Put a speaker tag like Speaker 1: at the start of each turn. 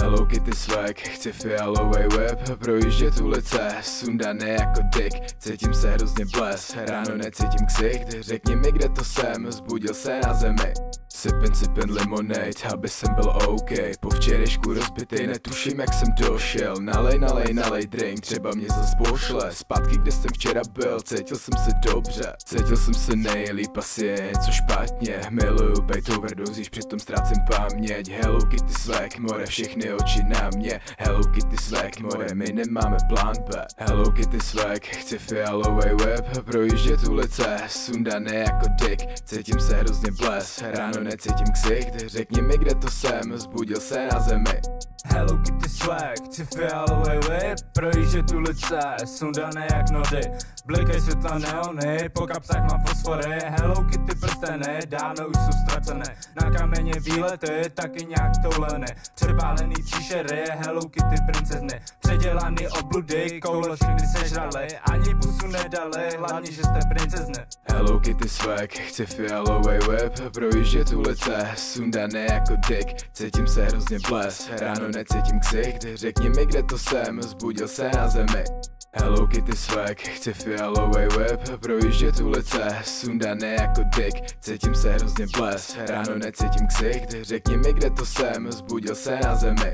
Speaker 1: Hello Kitty swag, chci fialový web Projíždět ulice, sundané jako dick Cítím se hrozně bles, ráno necítím ksicht Řekni mi kde to jsem, zbudil se na zemi Sipin, sipin lemonade, aby jsem byl OK. Po včerejšku rozbitej, netuším jak jsem došel. Nalej, nalej, nalej drink, třeba mě zas pošle. Zpátky kde jsem včera byl, cítil jsem se dobře. Cítil jsem se nejlíp, asi je něco špatně. Miluju bejt overdozíš, přitom ztrácím paměť. Hello Kitty swag, more všechny oči na mě. Hello Kitty swag, more my nemáme plán B. Hello Kitty swag, chci fialový web Projíždět ulice, sundané jako dick Cítím se hrozně bles, ráno necítím ksicht Řekni mi kde to jsem, zbudil se na zemi
Speaker 2: Hello Kitty swag, chci fialový whip Projíždět ulice, sundané jak nody Blikej světla neony, po kapsách mám fosfory Hello Kitty prsteny, dávno už jsou ztracené Na kameně výlety, taky nějak toulené Přepálený příšery, Hello Kitty princezny Předělaný obludy, koule všechny sežrali Ani pusu nedali, hlavně že jste princezny.
Speaker 1: Hello Kitty swag, chci fialový web Projíždět ulice, sundané jako dick Cítím se hrozně bles, ráno necítím ksicht Řekni mi kde to jsem, zbudil se na zemi. Hello Kitty swag, chci fialový web Projíždět ulice, sundané jako dick Cítím se hrozně bles, ráno necítím ksicht Řekni mi kde to jsem, zbudil se na zemi